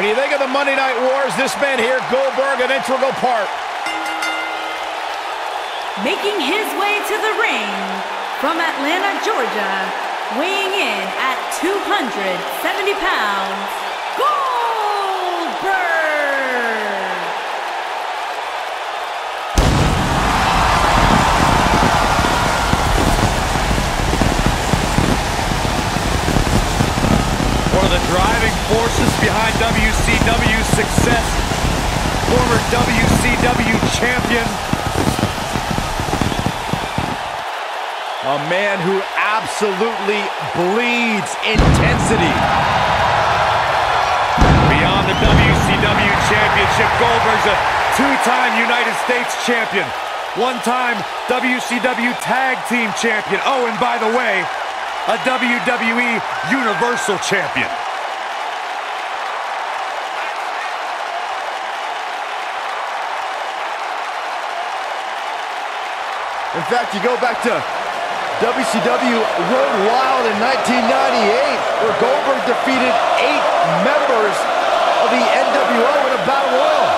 When you think of the Monday Night Wars, this man here, Goldberg, an integral part. Making his way to the ring from Atlanta, Georgia, weighing in at 270 pounds, Goldberg! One of the driving forces WCW's success, former WCW champion, A man who absolutely bleeds intensity. Beyond the WCW Championship, Goldberg's a two-time United States champion, one-time WCW Tag Team champion. Oh, and by the way, a WWE Universal Champion. In fact, you go back to WCW Road Wild in 1998, where Goldberg defeated eight members of the NWO in a battle royal.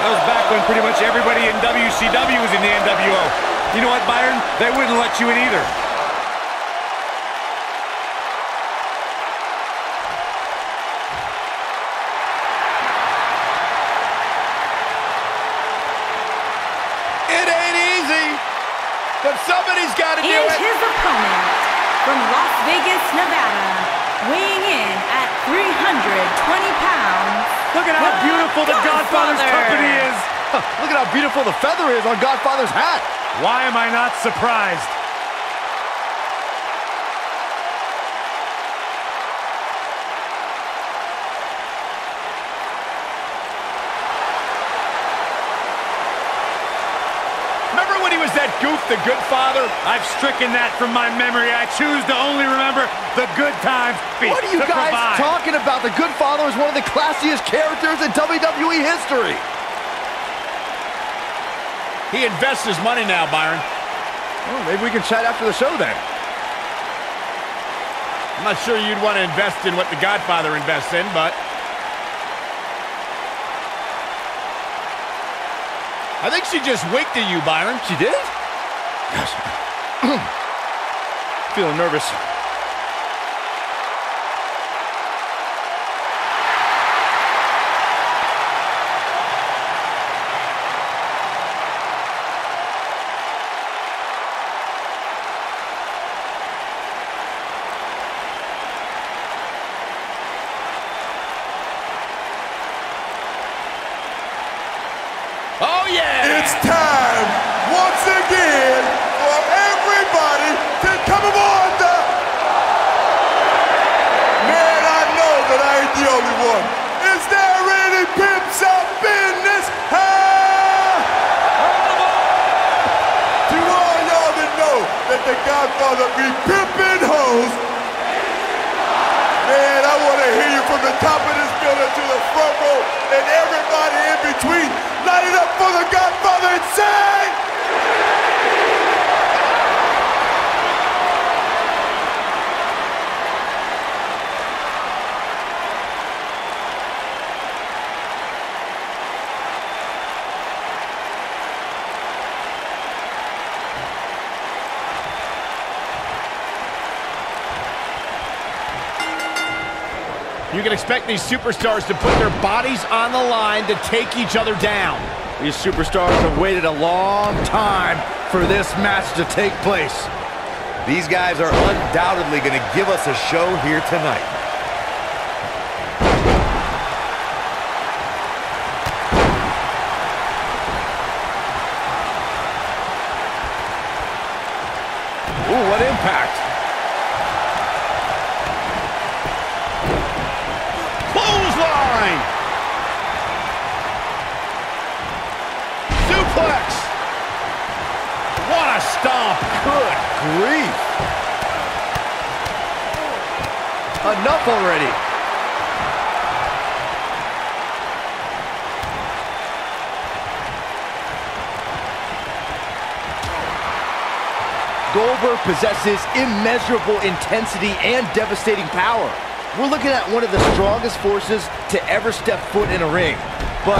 That was back when pretty much everybody in WCW was in the NWO. You know what, Byron? They wouldn't let you in either. Somebody's got to do And his opponent from Las Vegas, Nevada, weighing in at 320 pounds. Look at how beautiful the Godfather's company is. Look at how beautiful the feather is on Godfather's hat. Why am I not surprised? Was that goof, the good father? I've stricken that from my memory. I choose to only remember the good times. What are you guys provide. talking about? The Godfather is one of the classiest characters in WWE history. He invests his money now, Byron. Well, maybe we can chat after the show then. I'm not sure you'd want to invest in what the Godfather invests in, but... I think she just winked at you, Byron. She did? Gosh. Feeling nervous. Oh, yeah! It's time once again for everybody to come aboard the. Man, I know that I ain't the only one. Is there any pimps up in this house? To all y'all that know that the Godfather be pimping hoes. Man, I want to hear you from the top of this building to the front row and everybody in between. Light it up for the Godfather and say. You can expect these superstars to put their bodies on the line to take each other down. These superstars have waited a long time for this match to take place. These guys are undoubtedly going to give us a show here tonight. Ooh, what impact. Stomp. Good grief. Enough already. Goldberg possesses immeasurable intensity and devastating power. We're looking at one of the strongest forces to ever step foot in a ring. But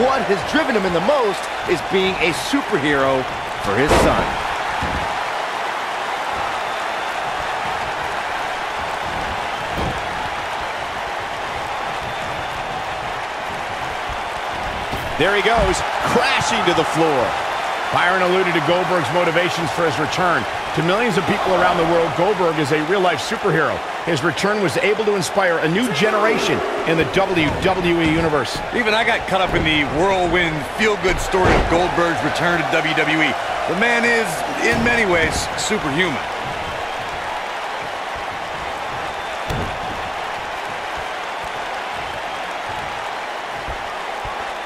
what has driven him in the most is being a superhero for his son. There he goes, crashing to the floor. Byron alluded to Goldberg's motivations for his return. To millions of people around the world, Goldberg is a real-life superhero. His return was able to inspire a new generation in the WWE Universe. Even I got caught up in the whirlwind, feel-good story of Goldberg's return to WWE. The man is, in many ways, superhuman.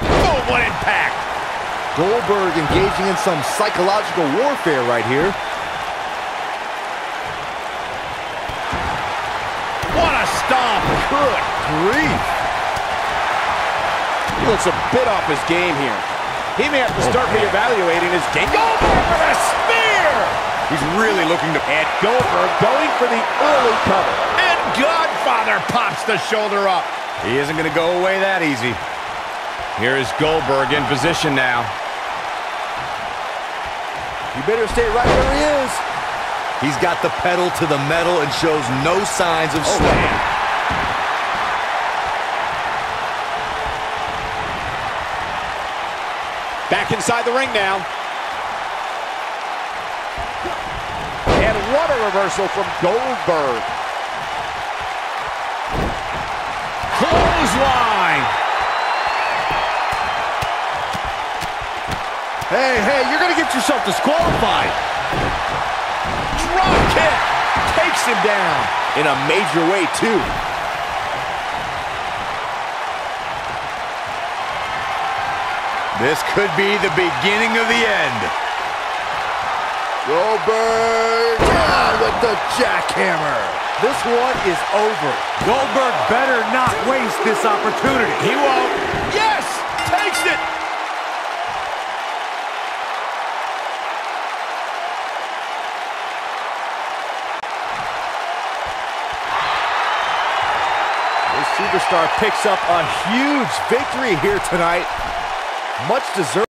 Oh, what impact! Goldberg engaging in some psychological warfare right here. What a stomp! Good grief. He looks a bit off his game here. He may have to start oh, reevaluating his game. Goldberg with a spear! He's really looking to... And Goldberg going for the early cover. And Godfather pops the shoulder up. He isn't going to go away that easy. Here is Goldberg in position now. You better stay right where he is. He's got the pedal to the metal and shows no signs of Oh, slowing. man. Back inside the ring now. And what a reversal from Goldberg. Clothesline. Hey, hey, you're going to get yourself disqualified. Drop kick. Takes him down. In a major way, too. This could be the beginning of the end. Goldberg down with the jackhammer. This one is over. Goldberg better not waste this opportunity. He won't. Yes! Superstar picks up a huge victory here tonight. Much deserved.